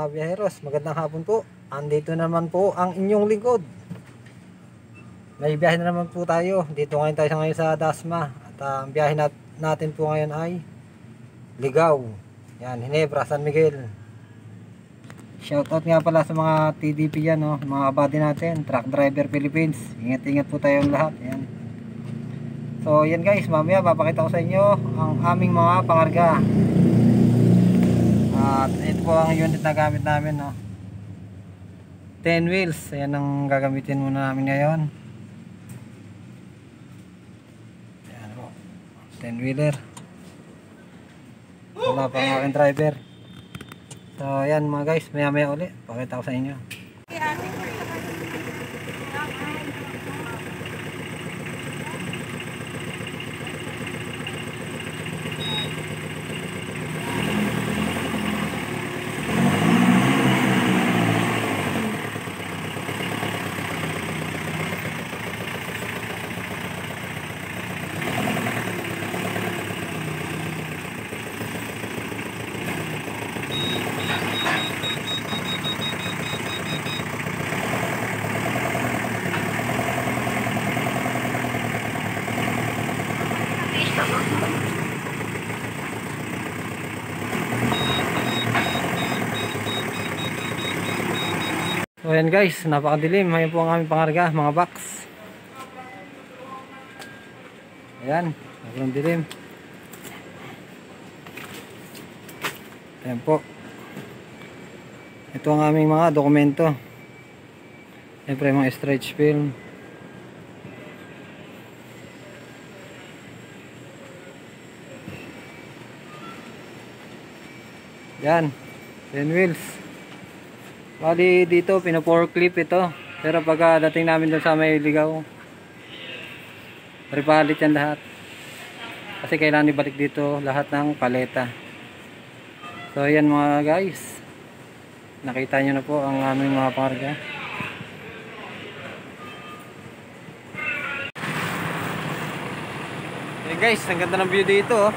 mga biyaheros, magandang hapon po. Andito naman po ang inyong lingkod. May biyahe na naman po tayo. Dito ngayon tayo ngayon sa Dasma. At ah, ang biyahe nat- natin po ngayon ay Ligaw. Yan, Hinebra, San Miguel. Shoutout nga pala sa mga TDP yan, no? mga kabady natin, Truck Driver Philippines. Ingat-ingat po tayong lahat. Yan. So, yan guys, mamaya papakita ko sa inyo ang aming mga pangarga. At ito po ang unit na gamit namin, no. 10 wheels. Ayan ang gagamitin muna namin ngayon. Ayan po. 10 wheeler. Wala pa ang aking driver. So, ayan mga guys, maya maya uli. Pakita ko sa inyo. Ayan guys, napakadilim. Ayan po ang aming pangarga, mga box. Ayan, sobrang dilim. Ayan po. Ito ang aming mga dokumento. Siyempre mga stretch film. Yan, 10 wheels. Bali dito pina clip ito. Pero pagka dating namin doon sa may ligaw, repalit yan lahat. Kasi kailangan ibalik dito lahat ng paleta. So ayan mga guys. Nakita nyo na po ang aming mga pangarga. Hey guys, ang ganda ng view dito. Oh.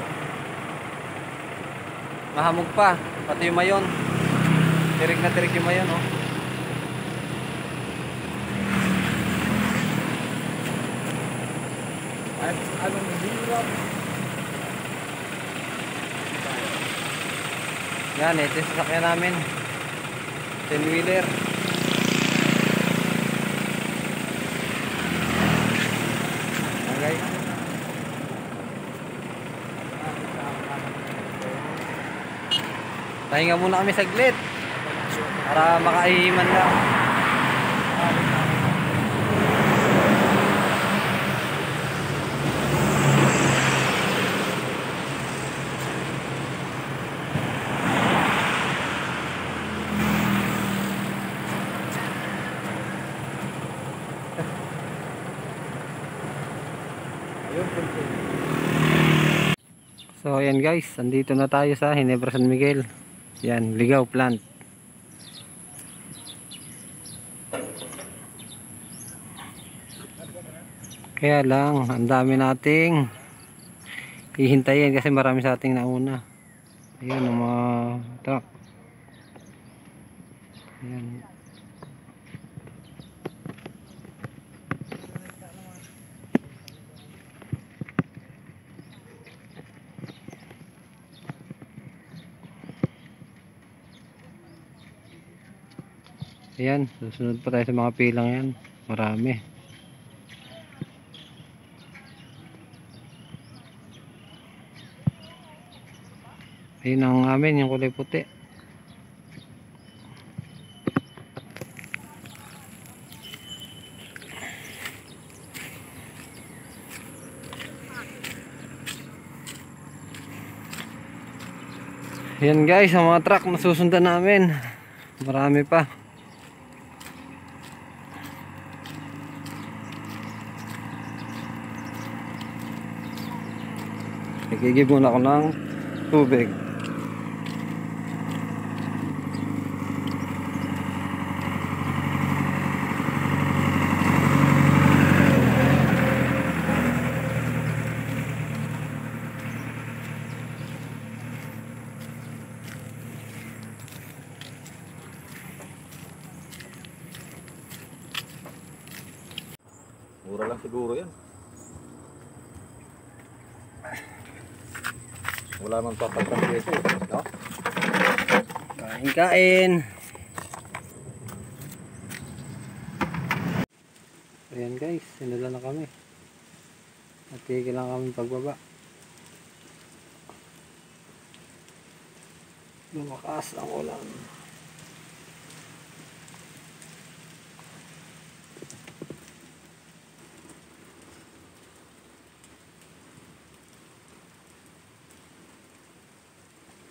Mahamog pa, pati yung mayon. Tirik na tirik yung mayon, oh. At anong hirap? Yan, ito yung sasakyan namin. 10 wheeler. Okay. Pahinga muna kami saglit. Para makaihiman lang. So ayan guys, andito na tayo sa Hinebra San Miguel. Yan, Ligaw plant. Kaya lang, ang dami nating hihintayin kasi marami sa ating nauna. Ayun, ang mga truck. Ayan. Ayan, susunod pa tayo sa mga pilang yan. Marami. Ayun ang amin, yung kulay puti. Yan guys, ang mga truck na susundan namin. Marami pa. Nagigib muna ako ng tubig. Mura lang siguro yan. Wala man papagpag dito eh. No? Kain kain. Ayan guys, sinula na kami. At tigil lang kami pagbaba. Lumakas ang ulan.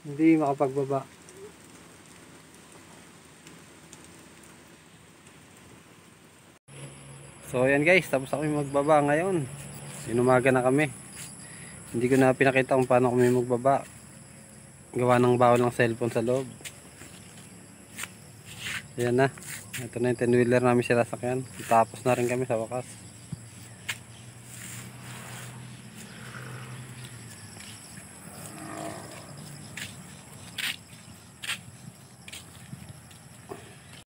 Hindi makapagbaba. So ayan guys, tapos na kami magbaba ngayon. Sinumaga na kami. Hindi ko na pinakita kung paano kami magbaba. Gawa ng bawal ng cellphone sa loob. Ayan na. Ito na yung 10 wheeler namin sila sakyan. Tapos na rin kami sa wakas.